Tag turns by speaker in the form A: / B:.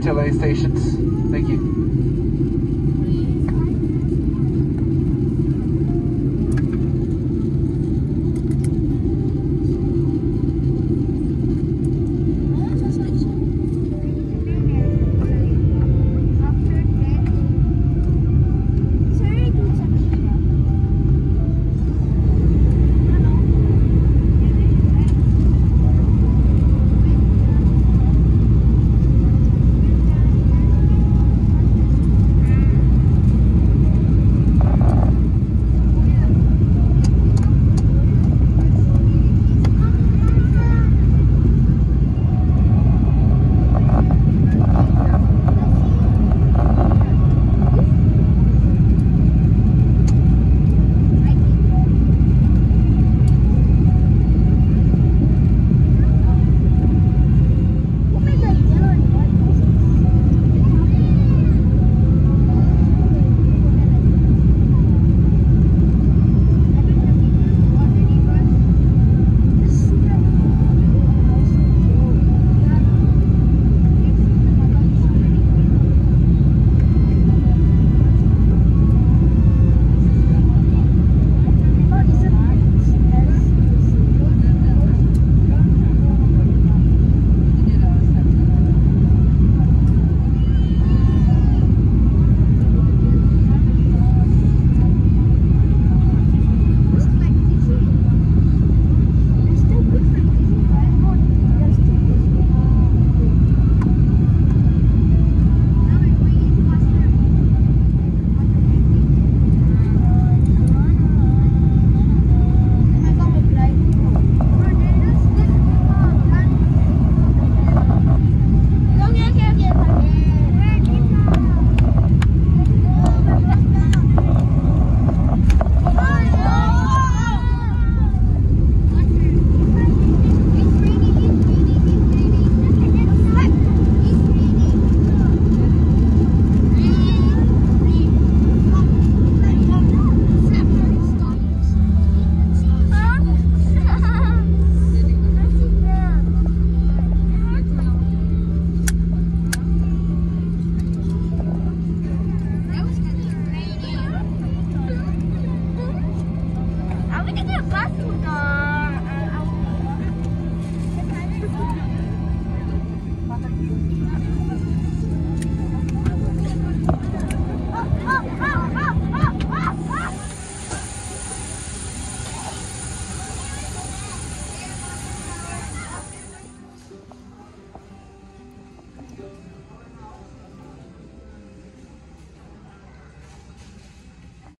A: fuselage stations. Thank you.